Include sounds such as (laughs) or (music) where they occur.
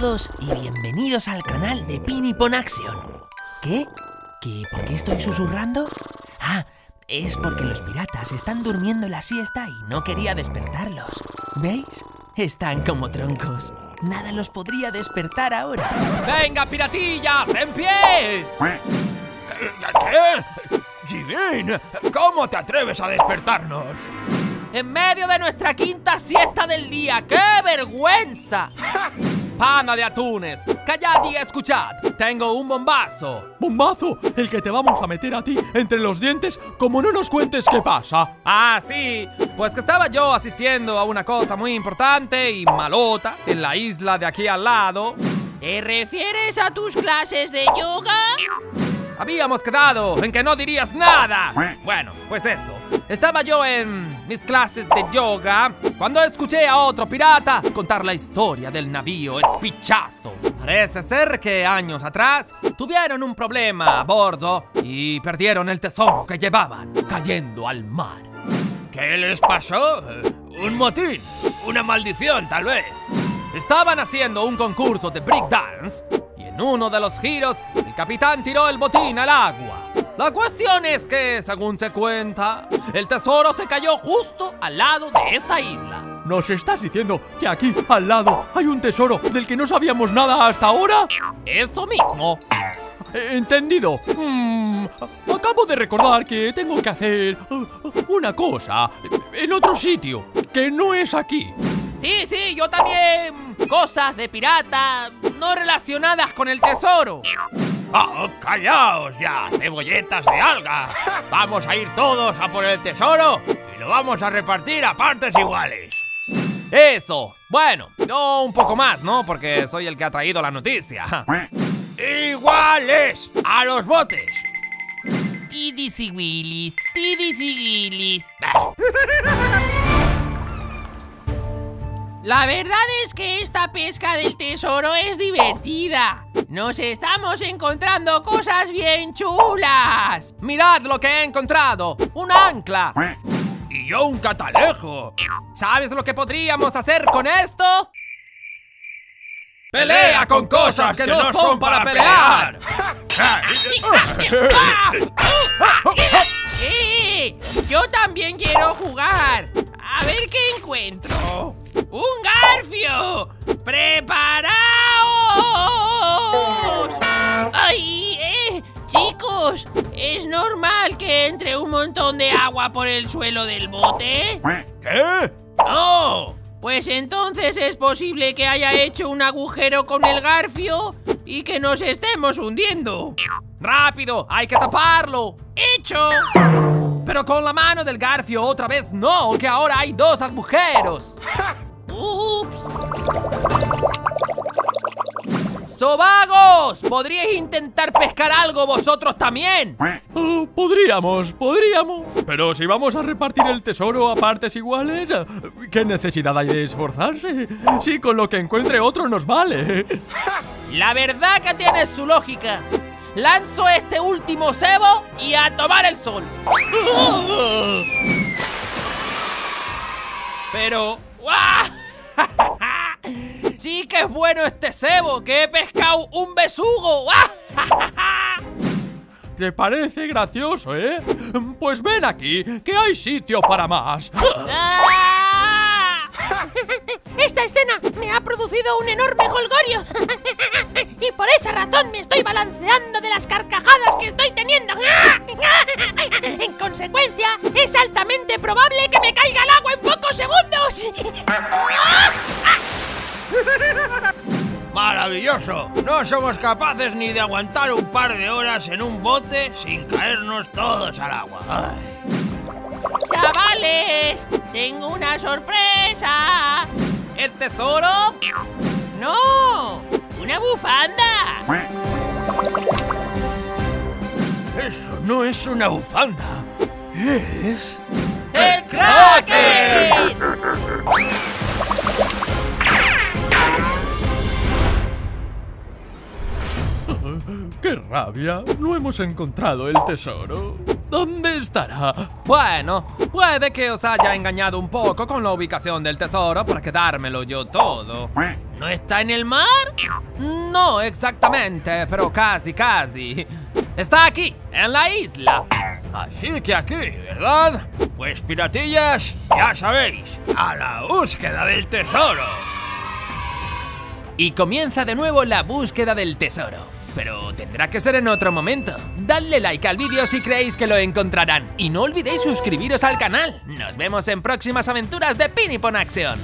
Todos y bienvenidos al canal de Pinipon Action. ¿Qué? ¿Qué? ¿Por qué estoy susurrando? Ah, es porque los piratas están durmiendo la siesta y no quería despertarlos. ¿Veis? Están como troncos. Nada los podría despertar ahora. ¡Venga, piratillas! ¡En pie! ¿Qué? Jimín, ¿cómo te atreves a despertarnos? En medio de nuestra quinta siesta del día. ¡Qué vergüenza! (laughs) Pana de atunes, callad y escuchad. Tengo un bombazo. ¡Bombazo! El que te vamos a meter a ti entre los dientes como no nos cuentes qué pasa. Ah, sí. Pues que estaba yo asistiendo a una cosa muy importante y malota en la isla de aquí al lado. ¿Te refieres a tus clases de yoga? Habíamos quedado en que no dirías nada. Bueno, pues eso. Estaba yo en mis clases de yoga cuando escuché a otro pirata contar la historia del navío Espichazo. Parece ser que años atrás tuvieron un problema a bordo y perdieron el tesoro que llevaban cayendo al mar. ¿Qué les pasó? ¿Un motín? ¿Una maldición, tal vez? Estaban haciendo un concurso de breakdance y en uno de los giros capitán tiró el botín al agua. La cuestión es que, según se cuenta, el tesoro se cayó justo al lado de esta isla. ¿Nos estás diciendo que aquí, al lado, hay un tesoro del que no sabíamos nada hasta ahora? Eso mismo. Entendido. Mm, acabo de recordar que tengo que hacer uh, una cosa en otro sitio, que no es aquí. Sí, sí, yo también. Cosas de pirata no relacionadas con el tesoro. ¡Oh, callaos ya, cebolletas de alga! Vamos a ir todos a por el tesoro y lo vamos a repartir a partes iguales. Eso. Bueno, yo un poco más, ¿no? Porque soy el que ha traído la noticia. ¡Iguales! ¡A los botes! Tidis y Willis, Tidis y Willis. La verdad es que esta pesca del tesoro es divertida. Nos estamos encontrando cosas bien chulas. Mirad lo que he encontrado. Un ancla. ¡Y yo un catalejo! ¿Sabes lo que podríamos hacer con esto? ¡Pelea con cosas que no son para pelear! (laughs) ¡Sí! Yo también quiero jugar. A ver qué encuentro. ¡Un garfio! ¡Preparaos! ¡Ay! Eh, chicos, ¿es normal que entre un montón de agua por el suelo del bote? ¿Qué? ¡No! Pues entonces es posible que haya hecho un agujero con el garfio y que nos estemos hundiendo. ¡Rápido! ¡Hay que taparlo! ¡Hecho! Pero con la mano del garfio otra vez no, que ahora hay dos agujeros. (laughs) ¡Sobagos! ¿Podríais intentar pescar algo vosotros también? Oh, podríamos, podríamos. Pero si vamos a repartir el tesoro a partes iguales, ¿qué necesidad hay de esforzarse? Si con lo que encuentre otro nos vale. La verdad que tiene su lógica. Lanzo este último cebo y a tomar el sol. (laughs) Pero... ¡guau! (laughs) Sí que es bueno este cebo, que he pescado un besugo. (laughs) ¿Te parece gracioso, eh? Pues ven aquí, que hay sitio para más. ¡Ah! (laughs) Esta escena me ha producido un enorme holgorio. (laughs) Y por esa razón me estoy balanceando de las carcajadas que estoy teniendo. En consecuencia, es altamente probable que me caiga al agua en pocos segundos. ¡Maravilloso! No somos capaces ni de aguantar un par de horas en un bote sin caernos todos al agua. Ay. Chavales, tengo una sorpresa. ¿El tesoro? No, una bufanda. Eso no es una bufanda. Es... ¡El Kraken! No hemos encontrado el tesoro. ¿Dónde estará? Bueno, puede que os haya engañado un poco con la ubicación del tesoro para quedármelo yo todo. ¿No está en el mar? No exactamente, pero casi, casi. Está aquí, en la isla. Así que aquí, ¿verdad? Pues piratillas, ya sabéis, a la búsqueda del tesoro. Y comienza de nuevo la búsqueda del tesoro. Pero tendrá que ser en otro momento. Dadle like al vídeo si creéis que lo encontrarán. Y no olvidéis suscribiros al canal. Nos vemos en próximas aventuras de Pinipon Action.